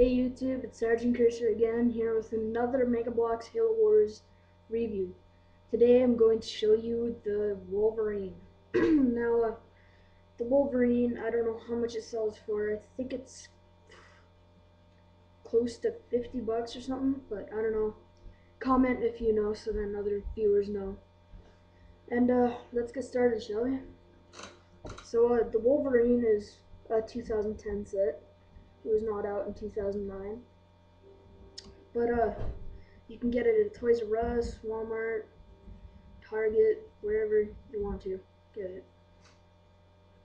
Hey YouTube, it's Sergeant Cursor again, here with another Mega Bloks Halo Wars review. Today I'm going to show you the Wolverine. now, uh, the Wolverine, I don't know how much it sells for. I think it's close to 50 bucks or something, but I don't know. Comment if you know so then other viewers know. And uh, let's get started, shall we? So uh, the Wolverine is a 2010 set. It was not out in 2009. But uh, you can get it at Toys R Us, Walmart, Target, wherever you want to get it.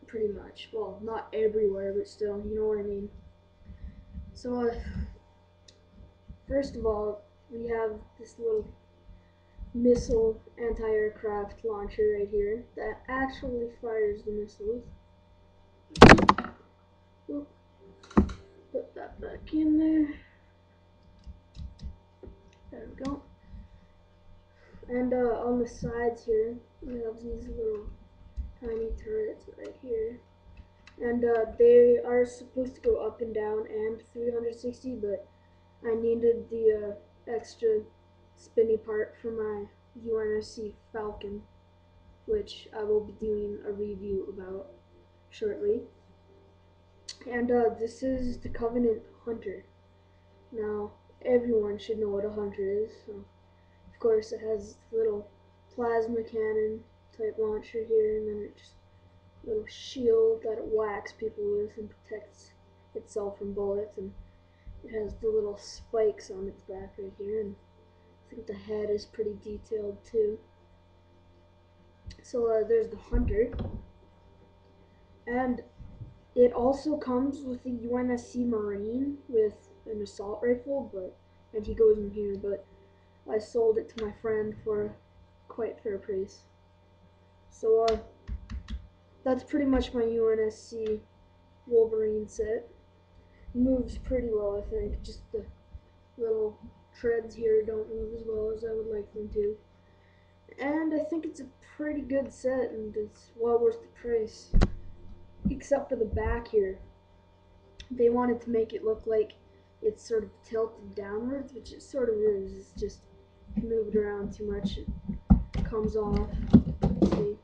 Pretty much. Well, not everywhere, but still, you know what I mean. So, uh, first of all, we have this little missile anti-aircraft launcher right here that actually fires the missiles. In there. There we go. And uh, on the sides here, we have these little tiny turrets right here. And uh, they are supposed to go up and down and 360, but I needed the uh, extra spinny part for my UNSC Falcon, which I will be doing a review about shortly. And uh, this is the Covenant Hunter. Now, everyone should know what a hunter is. So, of course, it has little plasma cannon type launcher here, and then it just little shield that it whacks people with and protects itself from bullets. And it has the little spikes on its back right here, and I think the head is pretty detailed too. So uh, there's the hunter, and it also comes with the UNSC Marine with an assault rifle, but and he goes in here, but I sold it to my friend for quite fair price. So uh, that's pretty much my UNSC Wolverine set. Moves pretty well, I think. Just the little treads here don't move as well as I would like them to. And I think it's a pretty good set, and it's well worth the price except for the back here. They wanted to make it look like it's sort of tilted downwards, which it sort of is. It's just moved around too much. It comes off. See,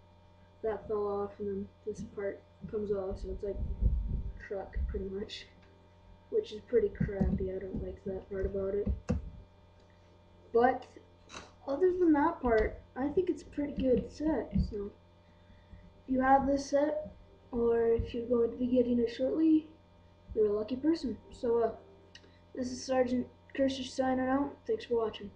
that fell off, and then this part comes off, so it's like truck pretty much, which is pretty crappy. I don't like that part about it. But other than that part, I think it's a pretty good set. So if you have this set, or if you're going to be getting it shortly, you're a lucky person. So, uh, this is Sergeant Cursor signing out. Thanks for watching.